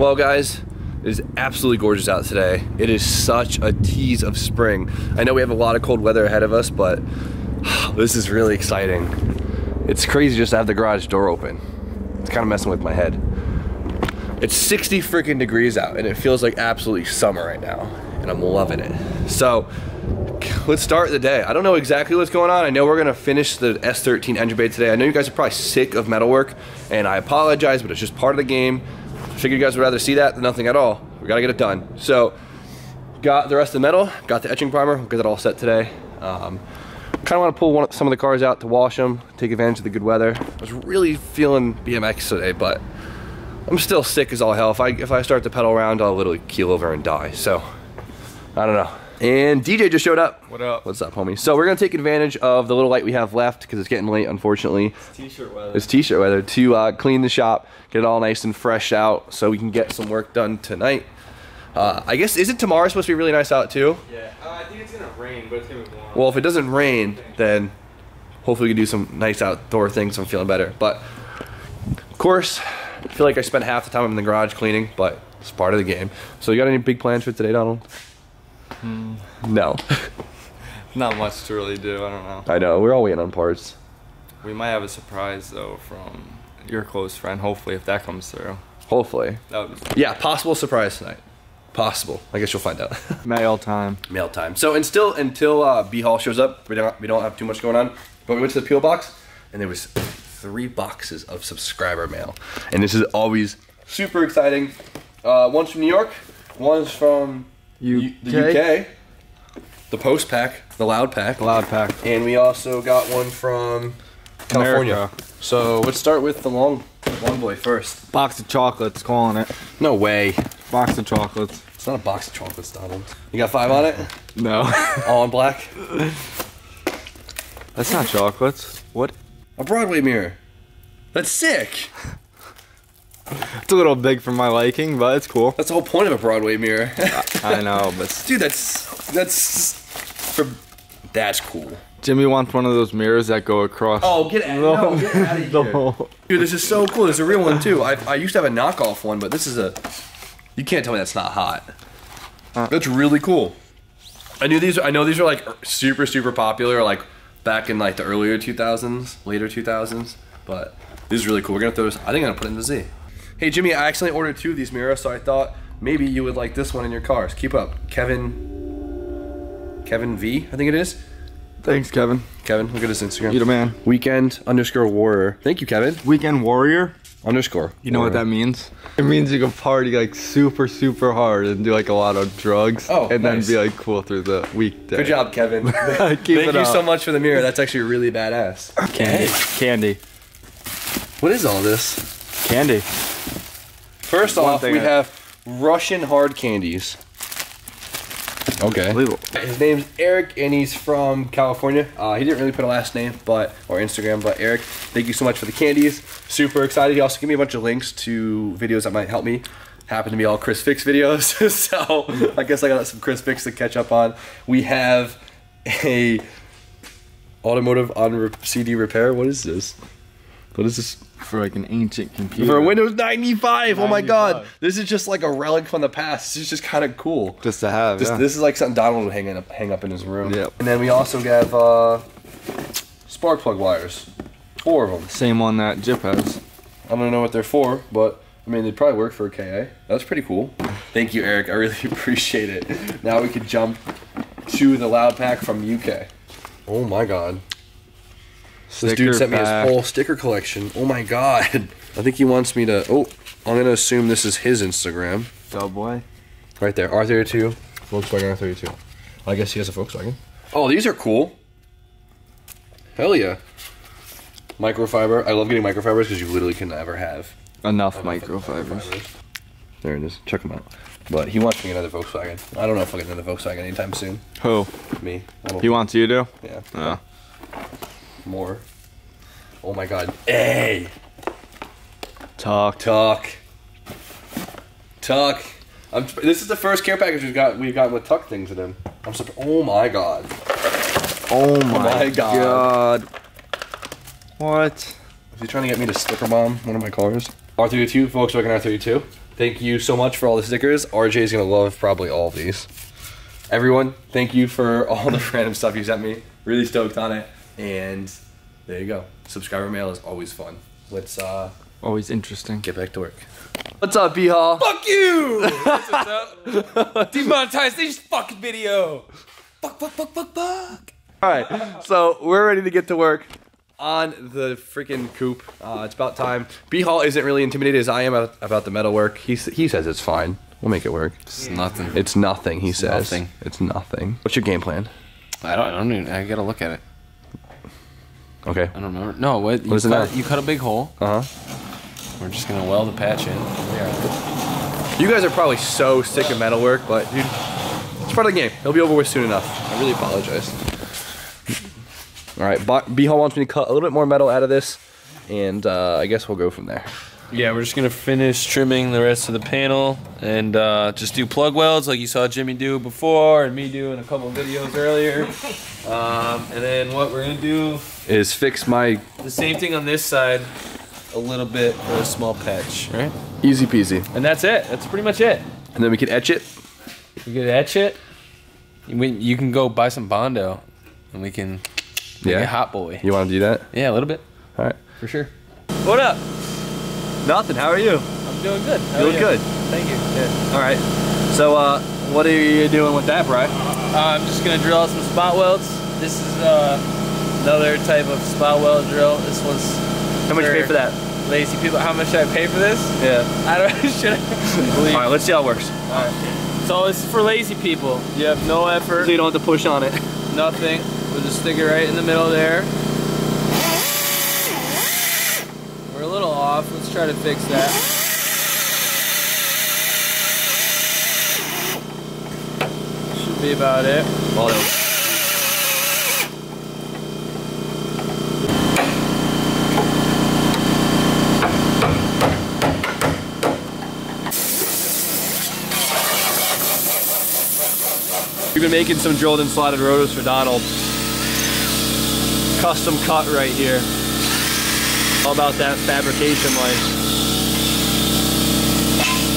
Well, guys, it is absolutely gorgeous out today. It is such a tease of spring. I know we have a lot of cold weather ahead of us, but this is really exciting. It's crazy just to have the garage door open. It's kind of messing with my head. It's 60 freaking degrees out and it feels like absolutely summer right now and I'm loving it. So let's start the day. I don't know exactly what's going on. I know we're gonna finish the S13 engine bay today. I know you guys are probably sick of metalwork and I apologize, but it's just part of the game. Figured you guys would rather see that than nothing at all. We gotta get it done. So got the rest of the metal, got the etching primer, we'll get that all set today. Um, kind of want to pull one, some of the cars out to wash them, take advantage of the good weather. I was really feeling BMX today, but I'm still sick as all hell. If I if I start to pedal around, I'll literally keel over and die. So I don't know. And DJ just showed up. What up? What's up, homie? So we're gonna take advantage of the little light we have left because it's getting late, unfortunately. T-shirt weather. It's t-shirt weather to uh, clean the shop, get it all nice and fresh out, so we can get some work done tonight. Uh, I guess isn't tomorrow supposed to be really nice out too? Yeah. Uh, I think it's gonna rain, but it's gonna be warm. Well, if it doesn't rain, then hopefully we can do some nice outdoor things. I'm feeling better. But of course, I feel like I spent half the time in the garage cleaning, but it's part of the game. So you got any big plans for today, Donald? No. Not much to really do. I don't know. I know. We're all waiting on parts. We might have a surprise though from your close friend. Hopefully, if that comes through. Hopefully. That would be Yeah, possible surprise tonight. Possible. I guess you'll find out. mail time. Mail time. So and still until uh, B Hall shows up, we don't we don't have too much going on. But we went to the peel box, and there was three boxes of subscriber mail, and this is always super exciting. Uh, one's from New York, one's from U- the UK, the Post Pack, the Loud Pack, Loud pack. and we also got one from California. America. So let's start with the long long boy first. Box of chocolates, calling it. No way. Box of chocolates. It's not a box of chocolates, Donald. You got five on it? No. All in black? That's not chocolates. What? A Broadway mirror. That's sick. It's a little big for my liking, but it's cool. That's the whole point of a Broadway mirror. I know, but Dude, that's that's for that's cool. Jimmy wants one of those mirrors that go across. Oh, get out, no, get out of here. whole- Dude, this is so cool. There's a real one too. I, I used to have a knockoff one, but this is a. You can't tell me that's not hot. Uh. That's really cool. I knew these. I know these are like super super popular, like back in like the earlier 2000s, later 2000s. But this is really cool. We're gonna throw this. I think I'm gonna put it in the Z. Hey Jimmy, I accidentally ordered two of these mirrors, so I thought maybe you would like this one in your cars. Keep up, Kevin. Kevin V, I think it is. Thanks, Kevin. Kevin, look at his Instagram. You the man. Weekend underscore warrior. Thank you, Kevin. Weekend warrior. Underscore. You know what that means? It means you can party like super, super hard and do like a lot of drugs. Oh, and nice. then be like cool through the weekday. Good job, Kevin. Keep Thank you up. so much for the mirror. That's actually really badass. Candy. Candy. What is all this? Candy. First One off, we I- have Russian hard candies. Okay. Unbelievable. His name's Eric, and he's from California. Uh, he didn't really put a last name, but or Instagram. But Eric, thank you so much for the candies. Super excited. He also gave me a bunch of links to videos that might help me. Happen to be all Chris Fix videos, so I guess I got some Chris Fix to catch up on. We have a automotive on re- CD repair. What is this? What is this? Is for like an ancient computer. For Windows 95. Oh my god. This is just like a relic from the past. This is just kind of cool. Just to have. This, yeah. this is like something Donald would hang up, hang up in his room. Yep. And then we also have uh, spark plug wires. Four of them. Same one that Jip has. I don't know what they're for, but I mean, they'd probably work for a KA. That's pretty cool. Thank you, Eric. I really appreciate it. Now we could jump to the loud pack from UK. Oh my god. This dude sent me pack. his whole sticker collection. Oh my god. I think he wants me to. Oh, I'm gonna assume this is his Instagram. Subway. Right there, R32, Volkswagen R32. I guess he has a Volkswagen. Oh, these are cool. Hell yeah. Microfiber. I love getting microfibers because you literally can never have Enough microfibers. There it is. Check them out. But he wants me another Volkswagen. I don't know if I'll get another Volkswagen anytime soon. Who? Me. He wants you to? Yeah. Yeah. More. Oh my god. Hey! Talk. Tuck. Tuck. I'm, this is the first care package we've got we've gotten with Tuck things in them. I'm surprised. Oh my god. Oh, oh my, my God. god. What? Is he trying to get me to sticker bomb one of my cars? R32, Volkswagen R32. thank you so much for all the stickers. RJ is gonna love probably all of these. Everyone, thank you for all the random stuff you sent me. Really stoked on it. And there you go. Subscriber mail is always fun. Let's uh, Always interesting. get back to work. What's up, B Hall? Fuck you! That's what's up. Demonetize this fucking video. Fuck, fuck, fuck, fuck, fuck. All right, so we're ready to get to work on the freaking coupe. Uh, it's about time. B Hall isn't really intimidated as I am about, about the metal work. He he says it's fine. We'll make it work. It's nothing. It's nothing. He says nothing. It's nothing. What's your game plan? I don't. I don't even. I gotta look at it. Okay. I don't remember. No, what? You What is it cut. You cut a big hole. Uh huh. We're just gonna weld the patch in. You guys are probably so sick of metal work, but dude, it's part of the game. It'll be over with soon enough. I really apologize. All right, B Hall wants me to cut a little bit more metal out of this, and uh, I guess we'll go from there. Yeah, we're just gonna finish trimming the rest of the panel and uh, just do plug welds like you saw Jimmy do before and me do in a couple videos earlier. Um, and then what we're gonna do Is fix my the same thing on this side, a little bit for a small patch, right? easy peasy, And that's it. That's pretty much it. and then we can etch it. We can etch it. You, can go buy some Bondo, and we can make Yeah. a hot boy. You want to do that? Yeah, a little bit All right. for sure. What up? Nothing. How are you? I'm doing good. How look good. Thank you. Yeah. All right. So, uh, what are you doing with that, Bry? Uh, I'm just gonna drill out some spot welds. This is uh, another type of spot weld drill. This one's How much you pay for that? lazy people. How much should I pay for this? Yeah. I don't. should I? Believe. All right. Let's see how it works. All right. So it's for lazy people. You have no effort, So you don't have to push on it. nothing. We'll just stick it right in the middle there. We're a little off. Let's try to fix that. Should be about it. Well, We've been making some drilled and slotted rotors for Donald. Custom cut right here. All about that fabrication life.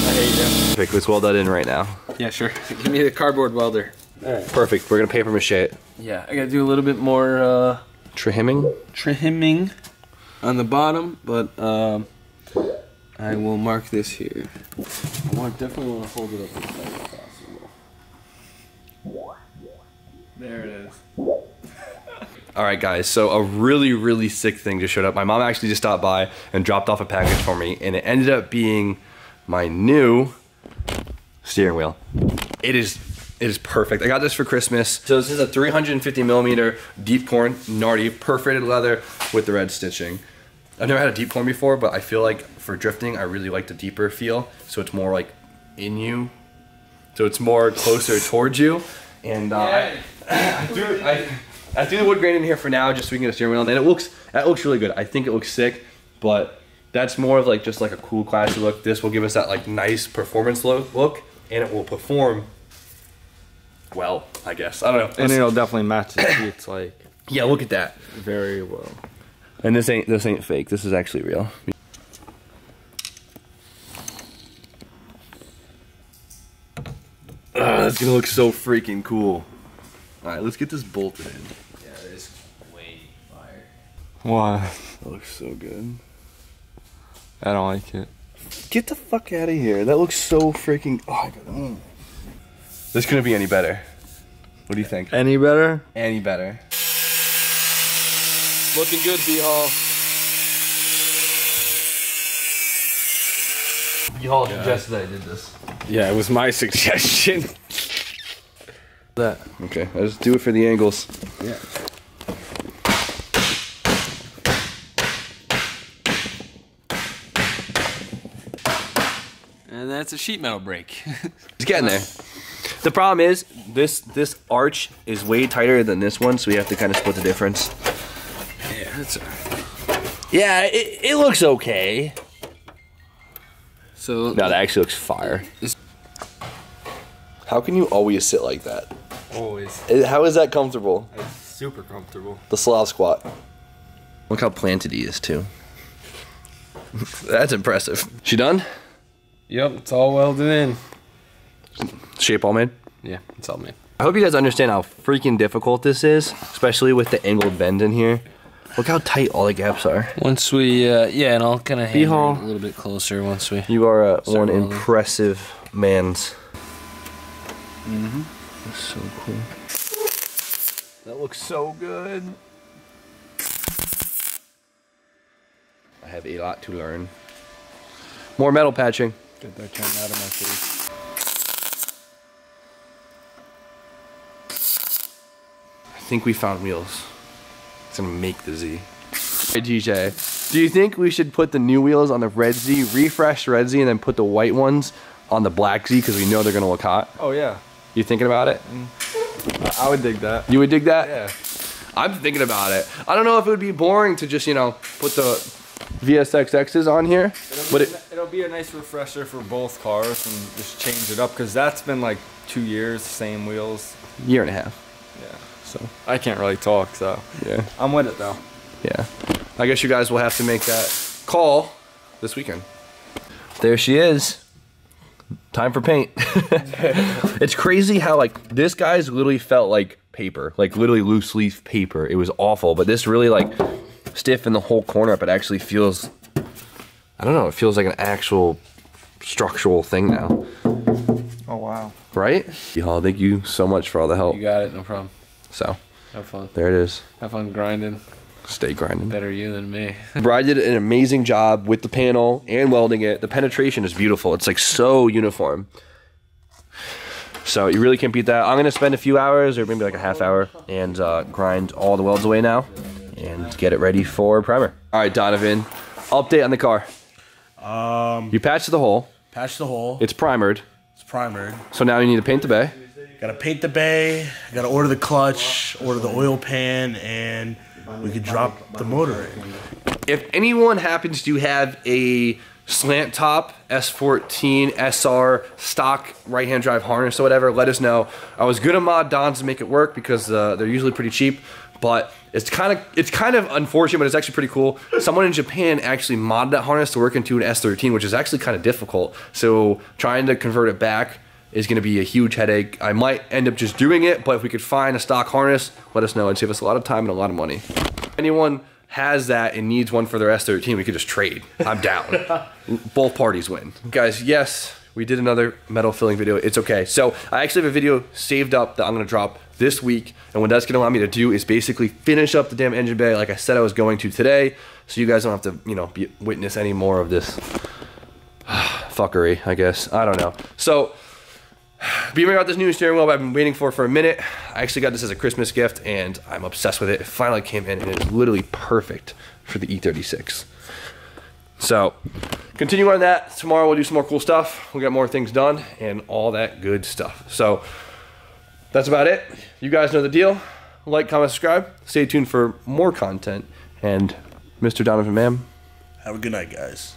I hate you. Perfect, let's weld that in right now. Yeah, sure. Give me the cardboard welder. Perfect, we're gonna paper mache it. Yeah, I gotta do a little bit more uh, Trimming? trimming on the bottom, but um, I will mark this here. I want, definitely want to hold it up as tight as possible. There it is. All right, guys. So a really, really sick thing just showed up. My mom actually just stopped by and dropped off a package for me, and it ended up being my new steering wheel. It is, it is perfect. I got this for Christmas. So this is a 350 millimeter deep corn Nardi perforated leather with the red stitching. I've never had a deep corn before, but I feel like for drifting, I really like the deeper feel. So it's more like in you. So it's more closer towards you. And uh, I, I threw, I, I threw the wood grain in here for now, just so we can get a steering wheel, and it looks that looks really good. I think it looks sick, but that's more of like just like a cool, classy look. This will give us that like nice performance look, look, and it will perform well. I guess I don't know. And it'll definitely match the seats like yeah, look at that. very well. And this ain't this ain't fake. This is actually real. Ah, that's gonna look so freaking cool. All right, let's get this bolted in. Why? That looks so good. I don't like it. Get the fuck out of here. That looks so freaking. Oh, I got mm. This couldn't be any better. What do you think? Any better? Any better. Looking good, B Hall. Y'all suggested that I did this. Yeah, it was my suggestion. That. Okay, let's do it for the angles. Yeah. That's a sheet metal brake. It's getting there. The problem is this this arch is way tighter than this one, so we have to kind of split the difference. yeah, that's Yeah, it, it looks okay. so. No, that actually looks fire. How can you always sit like that? Always. How is that comfortable? Super comfortable. The Slav squat. Look how planted he is too. That's impressive. She done? Yep, it's all welded in. Shape all made. Yeah, it's all made. I hope you guys understand how freaking difficult this is, especially with the angled bend in here. Look how tight all the gaps are. Once we, uh, yeah, and I'll kind of B Hall. a little bit closer once we. You are uh, one welding. impressive man's. Mm-hmm. That's so cool. That looks so good. I have a lot to learn. More metal patching. Get that camera out of my face. I think we found wheels. It's gonna make the Z. Hey DJ, do you think we should put the new wheels on the red Z, refresh red Z, and then put the white ones on the black Z because we know they're gonna look hot? Oh yeah, You thinking about it? Mm. I would dig that. You would dig that? Yeah. I'm thinking about it. I don't know if it would be boring to just, you know, put the VSXXs on here, but it, It'll be a nice refresher for both cars and just change it up because that's been like two years, same wheels. year and a half. Yeah. So, I can't really talk, so yeah. I'm with it though. Yeah. I guess you guys will have to make that call this weekend. There she is. Time for paint. it's crazy how like this guy's literally felt like paper, like literally loose leaf paper. It was awful, but this really like stiff in the whole corner but actually feels I don't know, it feels like an actual structural thing now. Oh wow. Right? Hall, thank you so much for all the help. You got it, no problem. So Have fun. there it is. Have fun grinding. Stay grinding. Better you than me. Bride did an amazing job with the panel and welding it. The penetration is beautiful. It's like so uniform. So you really can't beat that. I'm gonna spend a few hours or maybe like a half hour and uh, grind all the welds away now and get it ready for primer. All right, Donovan, update on the car. Um, You patched the hole. Patched the hole. It's primered. It's primered. So now you need to paint the bay. Gotta paint the bay. Gotta order the clutch, order the oil pan, and we could drop the motor in. if anyone happens to have a slant top S14 SR stock right hand drive harness or whatever, let us know. I was gonna mod Don's to make it work because uh, they're usually pretty cheap, but it's kind of it's kind of unfortunate, but it's actually pretty cool. Someone in Japan actually modded that harness to work into an S13, which is actually kind of difficult. So trying to convert it back is going to be a huge headache. I might end up just doing it, but if we could find a stock harness, let us know. It'd save us a lot of time and a lot of money. Anyone has that and needs one for their S13, we could just trade. I'm down. Both parties win. Guys, yes, we did another metal filling video. It's okay. So I actually have a video saved up that I'm gonna drop this week. And what that's gonna allow me to do is basically finish up the damn engine bay like I said I was going to today. So you guys don't have to, you know, be, witness any more of this fuckery, I guess. I don't know. So Beamer got this new steering wheel I've been waiting for for a minute. I actually got this as a Christmas gift and I'm obsessed with it. It finally came in and it's literally perfect for the E36. So, continue on that. Tomorrow we'll do some more cool stuff. We'll get more things done and all that good stuff. So, that's about it. You guys know the deal. Like, comment, subscribe. Stay tuned for more content. And Mr. Donovan, ma'am, Have a good night, guys.